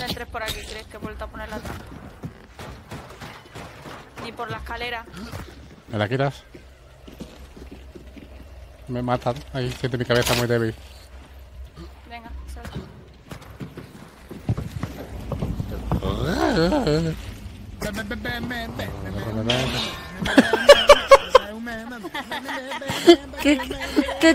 No entres por aquí, crees que he vuelto a poner la trampa. Ni por la escalera. ¿Me la quitas? Me matan. Ahí siento mi cabeza muy débil. Venga, salta. ¿Qué, qué,